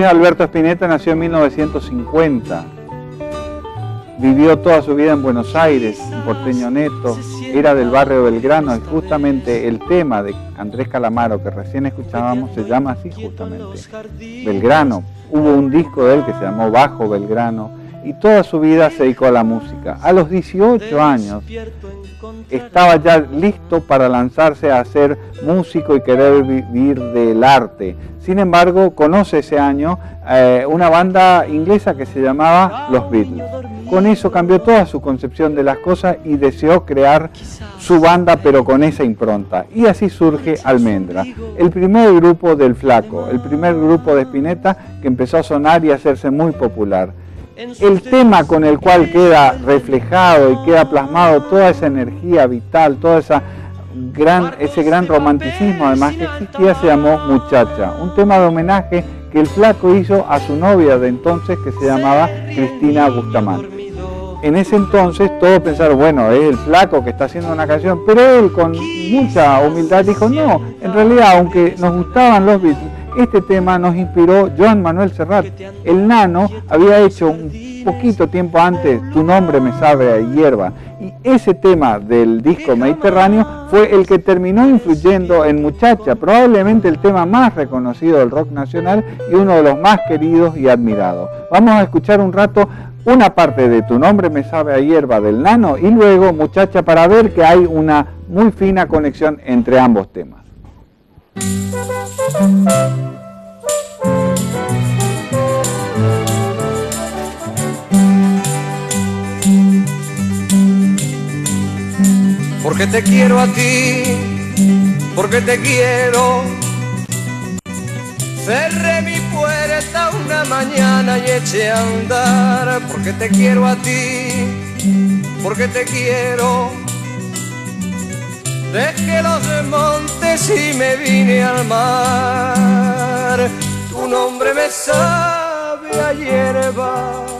Luis Alberto Spinetta nació en 1950. Vivió toda su vida en Buenos Aires, porteño neto, era del barrio Belgrano y justamente el tema de Andrés Calamaro que recién escuchábamos se llama así justamente, Belgrano. Hubo un disco de él que se llamó Bajo Belgrano y toda su vida se dedicó a la música. A los 18 años estaba ya listo para lanzarse a ser músico y querer vivir del arte. Sin embargo, conoce ese año eh, una banda inglesa que se llamaba Los Beatles. Con eso cambió toda su concepción de las cosas y deseó crear su banda pero con esa impronta. Y así surge Almendra, el primer grupo del Flaco, el primer grupo de Spinetta que empezó a sonar y a hacerse muy popular el tema con el cual queda reflejado y queda plasmado toda esa energía vital, todo esa gran, ese gran romanticismo además que existía se llamó Muchacha, un tema de homenaje que el flaco hizo a su novia de entonces que se llamaba Cristina Bustamante. En ese entonces todos pensaron, bueno, es el flaco que está haciendo una canción, pero él con mucha humildad dijo, no, en realidad aunque nos gustaban los Beatles, este tema nos inspiró Joan Manuel Serrat. El nano había hecho un poquito tiempo antes Tu nombre me sabe a hierba. Y ese tema del disco Mediterráneo fue el que terminó influyendo en Muchacha, probablemente el tema más reconocido del rock nacional y uno de los más queridos y admirados. Vamos a escuchar un rato una parte de Tu nombre me sabe a hierba del nano y luego Muchacha para ver que hay una muy fina conexión entre ambos temas. Porque te quiero a ti, porque te quiero. Cerré mi puerta una mañana y eché a andar, porque te quiero a ti, porque te quiero Dejé los montes y me vine al mar. Tu nombre me sabe a hierba.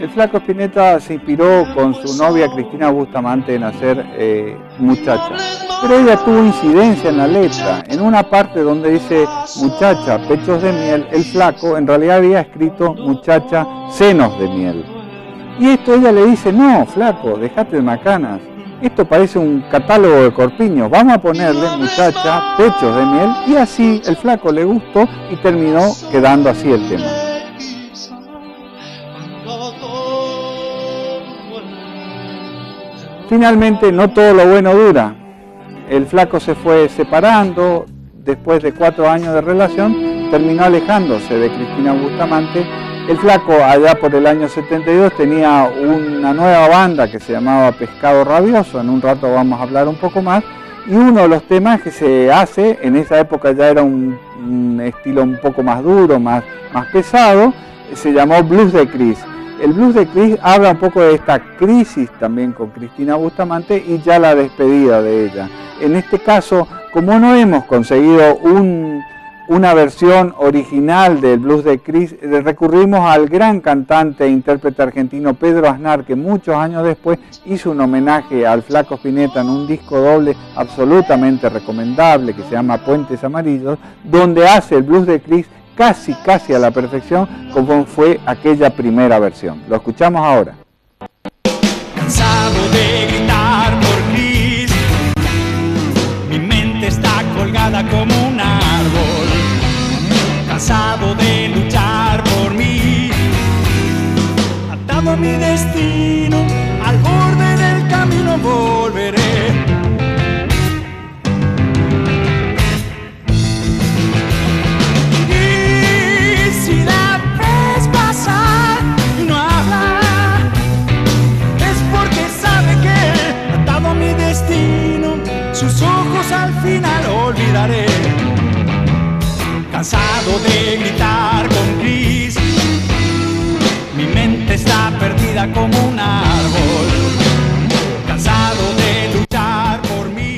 El flaco Spinetta se inspiró con su novia Cristina Bustamante en hacer eh, Muchacha, pero ella tuvo incidencia en la letra. En una parte donde dice Muchacha, pechos de miel, el flaco en realidad había escrito Muchacha, senos de miel. Y esto ella le dice, no, flaco, dejate de macanas. Esto parece un catálogo de corpiños. Vamos a ponerle muchacha, pechos de miel. Y así el flaco le gustó y terminó quedando así el tema. Finalmente, no todo lo bueno dura. El flaco se fue separando, después de cuatro años de relación, terminó alejándose de Cristina Bustamante. El flaco, allá por el año 72, tenía una nueva banda que se llamaba Pescado Rabioso, en un rato vamos a hablar un poco más, y uno de los temas que se hace, en esa época ya era un, estilo un poco más duro, más, más pesado, se llamó Blues de Chris. El blues de Chris habla un poco de esta crisis también con Cristina Bustamante y ya la despedida de ella. En este caso, como no hemos conseguido una versión original del blues de Chris, recurrimos al gran cantante e intérprete argentino Pedro Aznar, que muchos años después hizo un homenaje al Flaco Spinetta en un disco doble absolutamente recomendable que se llama Puentes Amarillos, donde hace el blues de Chris casi, casi a la perfección como fue aquella primera versión. Lo escuchamos ahora. Cansado de gritar por Cris, mi mente está colgada como un árbol. Cansado de luchar por mí, atado a mi destino, al borde del camino volveré. Cansado de gritar con Cris. Mi mente está perdida como un árbol, cansado de luchar por mí.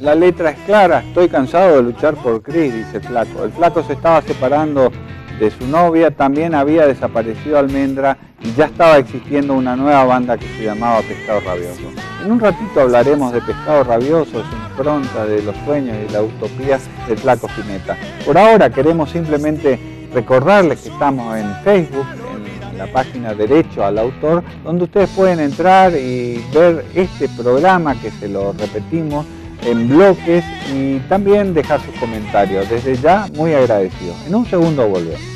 La letra es clara, estoy cansado de luchar por Chris, dice flaco. El flaco se estaba separando de su novia, también había desaparecido Almendra y ya estaba existiendo una nueva banda que se llamaba Pescado Rabioso. En un ratito hablaremos de Pescado Rabioso, impronta, de los sueños y la utopía del flaco Spinetta. Por ahora queremos simplemente recordarles que estamos en Facebook, en la página Derecho al Autor, donde ustedes pueden entrar y ver este programa que se lo repetimos en bloques y también dejar sus comentarios. Desde ya, muy agradecido. En un segundo volvemos.